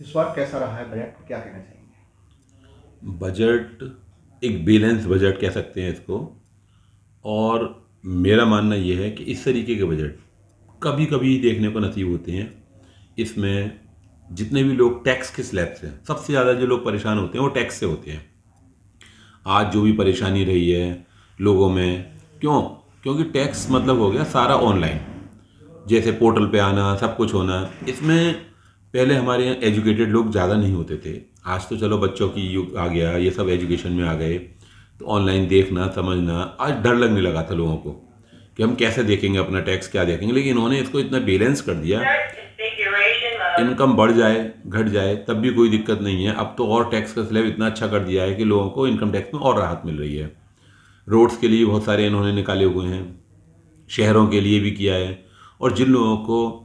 इस बार कैसा रहा है बजट? क्या कहना चाहेंगे? बजट, एक बैलेंस बजट कह सकते हैं इसको। और मेरा मानना यह है कि इस तरीके के बजट कभी कभी देखने को नसीब होते हैं। इसमें जितने भी लोग टैक्स के स्लैब से सबसे ज़्यादा जो लोग परेशान होते हैं वो टैक्स से होते हैं। आज जो भी परेशानी रही है लोगों में, क्यों? क्योंकि टैक्स मतलब हो गया सारा ऑनलाइन जैसे पोर्टल पे आना, सब कुछ होना, इसमें पहले हमारे यहाँ एजुकेटेड लोग ज़्यादा नहीं होते थे। आज तो चलो बच्चों की युग आ गया, ये सब एजुकेशन में आ गए। तो ऑनलाइन देखना, समझना, आज डर लगने लगा था लोगों को कि हम कैसे देखेंगे अपना टैक्स क्या देखेंगे। लेकिन इन्होंने इसको इतना बैलेंस कर दिया। इनकम बढ़ जाए, घट जाए, तब भी कोई दिक्कत नहीं है। अब तो और टैक्स का स्लैब इतना अच्छा कर दिया है कि लोगों को इनकम टैक्स में और राहत मिल रही है। रोड्स के लिए बहुत सारे इन्होंने निकाले हुए हैं, शहरों के लिए भी किया है। और जिन लोगों को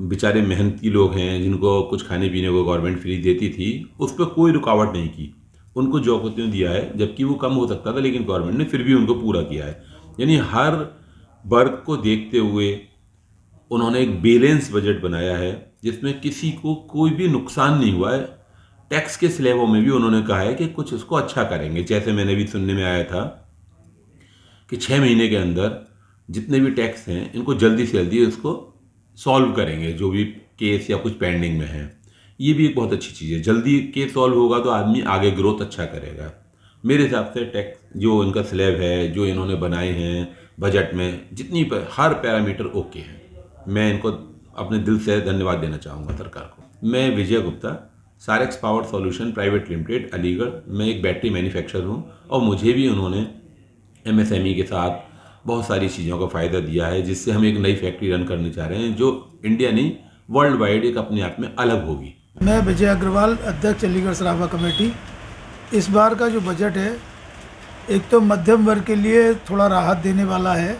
बेचारे मेहनती लोग हैं, जिनको कुछ खाने पीने को गवर्नमेंट फ्री देती थी, उस पर कोई रुकावट नहीं की। उनको जॉब होते दिया है? जबकि वो कम हो सकता था, लेकिन गवर्नमेंट ने फिर भी उनको पूरा किया है। यानी हर वर्ग को देखते हुए उन्होंने एक बैलेंस बजट बनाया है, जिसमें किसी को कोई भी नुकसान नहीं हुआ है। टैक्स के स्लेबों में भी उन्होंने कहा है कि कुछ उसको अच्छा करेंगे। जैसे मैंने भी सुनने में आया था कि छः महीने के अंदर जितने भी टैक्स हैं, इनको जल्दी से जल्दी उसको सॉल्व करेंगे जो भी केस या कुछ पेंडिंग में है। ये भी एक बहुत अच्छी चीज़ है। जल्दी केस सॉल्व होगा तो आदमी आगे ग्रोथ अच्छा करेगा। मेरे हिसाब से टैक्स जो इनका स्लेब है जो इन्होंने बनाए हैं बजट में जितनी पर, हर पैरामीटर ओके हैं। मैं इनको अपने दिल से धन्यवाद देना चाहूँगा सरकार को। मैं Vijay Gupta Sarex power solution private limited Aligarh. मैं एक बैटरी मैन्युफैक्चर हूँ और मुझे भी उन्होंने एमएसएमई के साथ बहुत सारी चीज़ों का फ़ायदा दिया है, जिससे हम एक नई फैक्ट्री रन करने चाह रहे हैं, जो इंडिया नहीं वर्ल्ड वाइड एक अपने आप में अलग होगी। मैं विजय अग्रवाल, अध्यक्ष चंडीगढ़ सराफा कमेटी। इस बार का जो बजट है, एक तो मध्यम वर्ग के लिए थोड़ा राहत देने वाला है।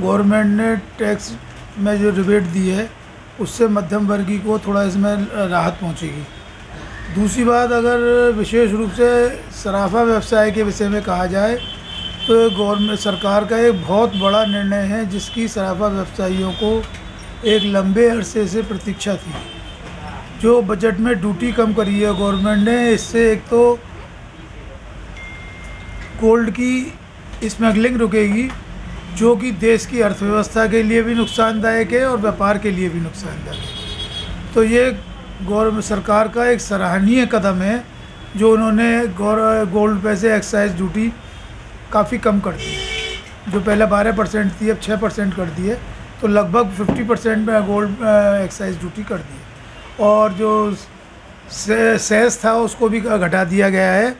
गवर्नमेंट ने टैक्स में जो रिबेट दी है, उससे मध्यम वर्गी को थोड़ा इसमें राहत पहुंचेगी। दूसरी बात, अगर विशेष रूप से सराफा व्यवसाय के विषय में कहा जाए गवर्नमेंट सरकार का एक बहुत बड़ा निर्णय है, जिसकी सराफा व्यवसायियों को एक लंबे अरसे से प्रतीक्षा थी। जो बजट में ड्यूटी कम करी है गवर्नमेंट ने, इससे एक तो गोल्ड की स्मगलिंग रुकेगी, जो कि देश की अर्थव्यवस्था के लिए भी नुकसानदायक है और व्यापार के लिए भी नुकसानदायक है। तो ये गवर्नमेंट सरकार का एक सराहनीय कदम है, जो उन्होंने गोल्ड पैसे, एक्साइज, ड्यूटी काफ़ी कम कर दी जो पहले बारह परसेंट थी, अब छः परसेंट कर दी है। तो लगभग फिफ्टी परसेंट में गोल्ड एक्साइज ड्यूटी कर दी और जो सेस था, उसको भी घटा दिया गया है।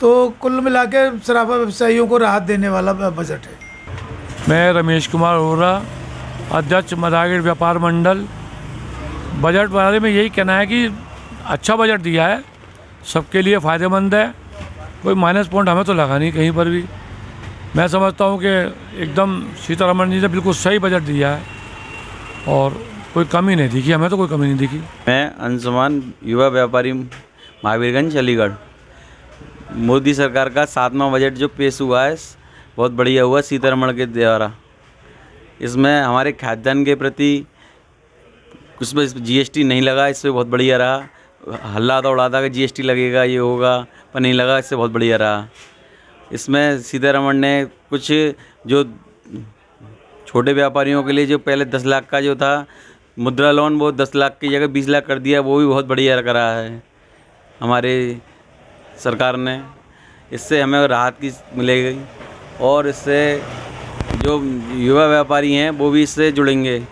तो कुल मिला के सराफा व्यवसायियों को राहत देने वाला बजट है। मैं रमेश कुमार ओरा अध्यक्ष मदागिर व्यापार मंडल। बजट बारे में यही कहना है कि अच्छा बजट दिया है। सबके लिए फ़ायदेमंद है। कोई माइनस पॉइंट हमें तो लगा नहीं कहीं पर भी। मैं समझता हूँ कि एकदम सीतारमण जी ने बिल्कुल सही बजट दिया है और कोई कमी नहीं दिखी, हमें तो कोई कमी नहीं दिखी। मैं अंशुमान युवा व्यापारी, महावीरगंज अलीगढ़ मोदी सरकार का सातवां बजट जो पेश हुआ है, बहुत बढ़िया हुआ सीतारमण के द्वारा। इसमें हमारे खाद्यान्न के प्रति उसमें जीएसटी नहीं लगा, इससे बहुत बढ़िया रहा। हल्ला था उड़ा था कि जीएसटी लगेगा, ये होगा, पर नहीं लगा, इससे बहुत बढ़िया रहा। इसमें सीतारमण ने कुछ जो छोटे व्यापारियों के लिए जो पहले दस लाख का जो था, मुद्रा लोन वो दस लाख की जगह बीस लाख कर दिया, वो भी बहुत बढ़िया करा है हमारे सरकार ने। इससे हमें राहत की मिलेगी और इससे जो युवा व्यापारी हैं, वो भी इससे जुड़ेंगे।